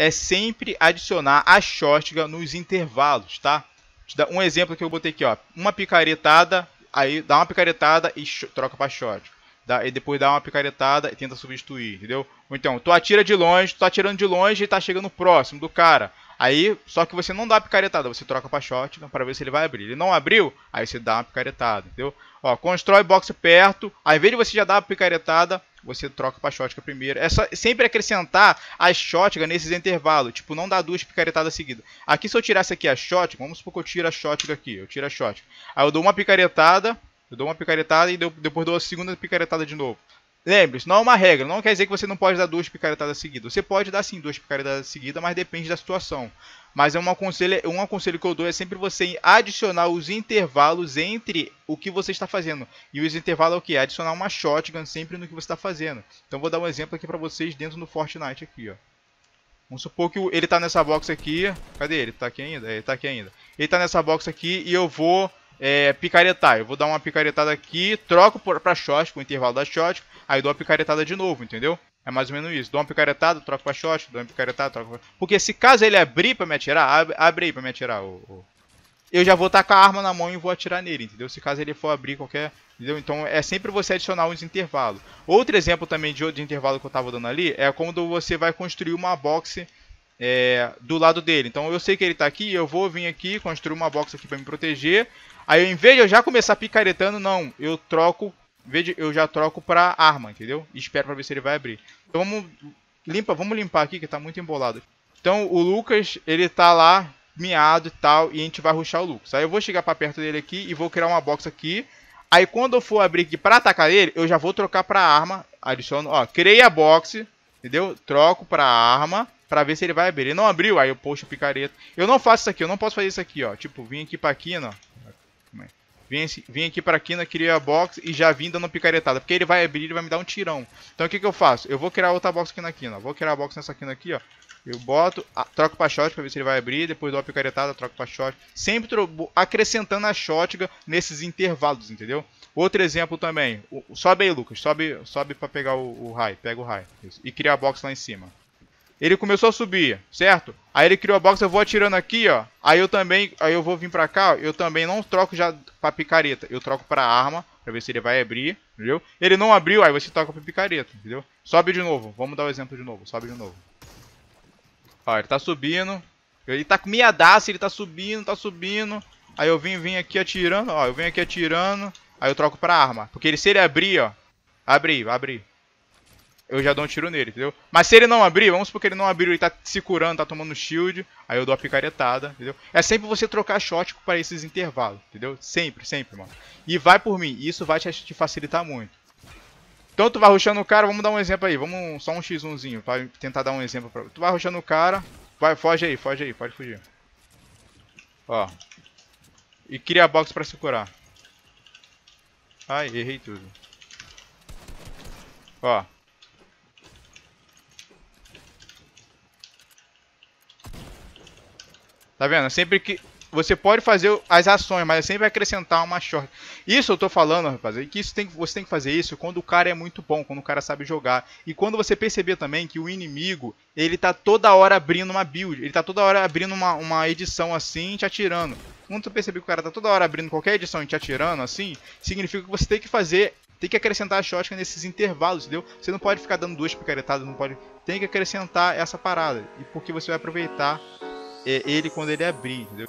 é sempre adicionar a shotgun nos intervalos, tá? Um exemplo que eu botei aqui, ó. Uma picaretada, aí dá uma picaretada e troca para shotgun. Dá, e depois dá uma picaretada e tenta substituir, entendeu? Ou então, tu atira de longe, tu tá atirando de longe e tá chegando próximo do cara. Aí, só que você não dá a picaretada, você troca pra shotgun para ver se ele vai abrir. Ele não abriu, aí você dá uma picaretada, entendeu? Ó, constrói box perto, ao invés de você já dar a picaretada, você troca pra shotgun primeiro. É só, sempre acrescentar a shotgun nesses intervalos, tipo, não dar duas picaretadas seguidas. Aqui se eu tirasse aqui a shotgun, vamos supor que eu tiro a shotgun aqui, eu tiro a shotgun. Aí eu dou uma picaretada, eu dou uma picaretada e depois dou a segunda picaretada de novo. Lembre-se, não é uma regra, não quer dizer que você não pode dar duas picaretadas seguidas. Você pode dar sim duas picaretadas seguidas, mas depende da situação. Mas é um aconselho, um aconselho que eu dou é sempre você adicionar os intervalos entre o que você está fazendo. E os intervalos é o que? Adicionar uma shotgun sempre no que você está fazendo. Então vou dar um exemplo aqui para vocês dentro do Fortnite aqui, ó. Vamos supor que ele está nessa box aqui. Cadê ele? Está aqui ainda? É, ele está aqui ainda. Ele está nessa box aqui e eu vou é, picaretar. Eu vou dar uma picaretada aqui, troco para shot, com o intervalo da shot, aí dou uma picaretada de novo, entendeu? É mais ou menos isso. Dou uma picaretada, troco pra shot, dou uma picaretada, troco pra... Porque se caso ele abrir pra me atirar, abre, abre aí pra me atirar. O. Eu já vou estar com a arma na mão e vou atirar nele, entendeu? Se caso ele for abrir qualquer... Entendeu? Então é sempre você adicionar uns intervalos. Outro exemplo também de, de intervalo que eu tava dando ali é quando você vai construir uma box é, do lado dele. Então eu sei que ele tá aqui, eu vou vir aqui, construir uma box aqui para me proteger. Aí em vez de eu já começar picaretando, não, eu troco, eu já troco para arma, entendeu? E espero para ver se ele vai abrir. Então vamos limpa, vamos limpar aqui que tá muito embolado. Então o Lucas, ele tá lá miado e tal, e a gente vai ruxar o Lucas. Aí eu vou chegar para perto dele aqui e vou criar uma box aqui. Aí quando eu for abrir aqui para atacar ele, eu já vou trocar para arma, adiciono, ó, criei a box, entendeu? Troco para arma para ver se ele vai abrir. Ele não abriu, aí eu puxo picareta. Eu não faço isso aqui, eu não posso fazer isso aqui, ó. Tipo, vim aqui pra quina, ó. Vim, vim aqui pra quina, criei a box e já vim dando picaretada. Porque ele vai abrir, ele vai me dar um tirão. Então o que, que eu faço? Eu vou criar outra box aqui na quina. Vou criar a box nessa quina aqui, ó. Eu boto, troco pra shot pra ver se ele vai abrir, depois dou a picaretada, troco pra shot. Sempre acrescentando a shotgun nesses intervalos, entendeu? Outro exemplo também. sobe aí, Lucas. Sobe, sobe pra pegar o, o high. Pega o high. Isso. E cria a box lá em cima. Ele começou a subir, certo? Aí ele criou a box, eu vou atirando aqui, ó. Aí eu também, aí eu vou vir pra cá, ó, eu também não troco já pra picareta. Eu troco pra arma, pra ver se ele vai abrir, entendeu? Ele não abriu, aí você toca pra picareta, entendeu? Sobe de novo, vamos dar o um exemplo de novo, sobe de novo. Ó, ele tá subindo. Ele tá com miadaça, ele tá subindo, tá subindo. Aí eu vim, vim aqui atirando, ó, eu venho aqui atirando. Aí eu troco pra arma. Porque ele, se ele abrir, ó. Abrir, abrir eu já dou um tiro nele, entendeu? Mas se ele não abrir, vamos supor que ele não abriu, ele tá se curando, tá tomando shield, aí eu dou a picaretada, entendeu? É sempre você trocar shot para esses intervalos, entendeu? Sempre, sempre, mano. E vai por mim, isso vai te, facilitar muito. Então tu vai rushando o cara, vamos dar um exemplo aí, vamos só um x1zinho, pra tentar dar um exemplo pra... Tu vai rushando o cara, vai, foge aí, foge aí, pode fugir. Ó. E cria a box pra se curar. Ai, errei tudo. Ó. Tá vendo? Sempre que você pode fazer as ações, mas é sempre acrescentar uma short. Isso eu tô falando, rapaziada, que isso tem, você tem que fazer isso quando o cara é muito bom, quando o cara sabe jogar. E quando você perceber também que o inimigo, ele tá toda hora abrindo uma build, ele tá toda hora abrindo uma, uma edição assim, te atirando. Quando você perceber que o cara tá toda hora abrindo qualquer edição e te atirando assim, significa que você tem que fazer tem que acrescentar a shotgun nesses intervalos, entendeu? Você não pode ficar dando duas picaretadas, não pode. Tem que acrescentar essa parada. E porque você vai aproveitar é ele quando ele abrir, entendeu?